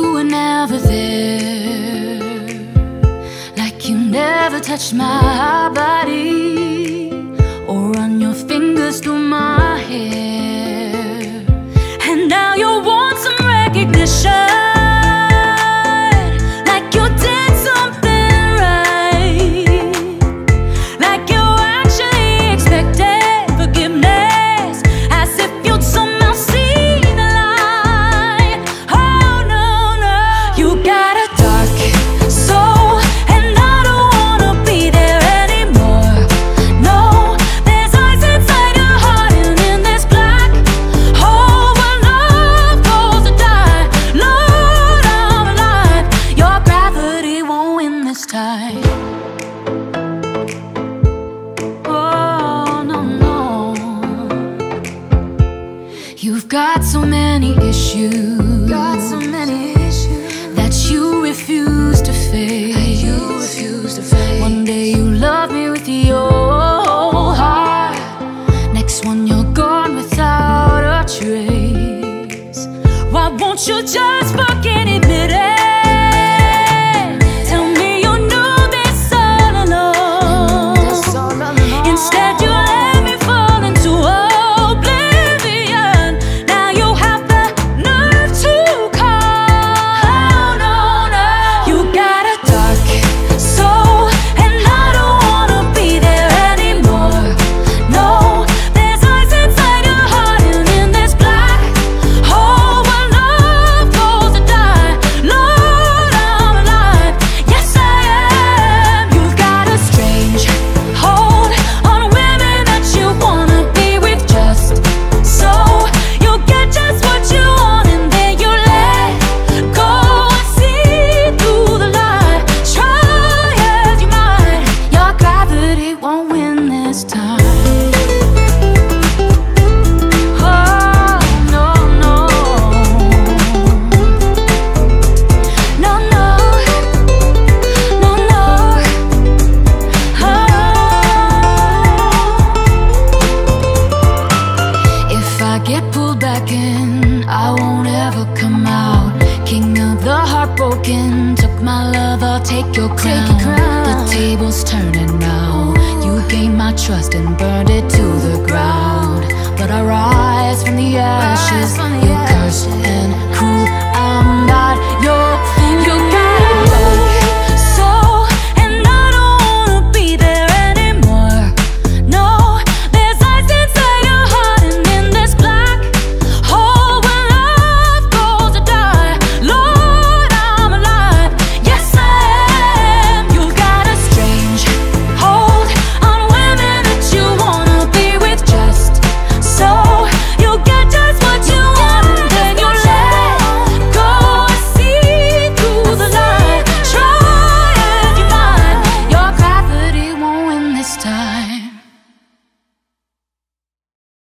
you were never there, like you never touched my body. got so many issues. Got so many issues that you refuse to face. You refuse to face. One day you love me with your whole heart. Next one you're gone without a trace. Why won't you just? broken. Took my love, I'll take your crown, take your crown. The table's turning now You gained my trust and burned it to the ground. But I rise from the ashes.